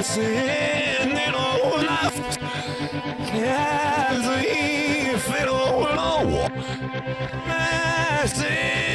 Fäsinn og naft Kjærðu í fyrir og nó Massive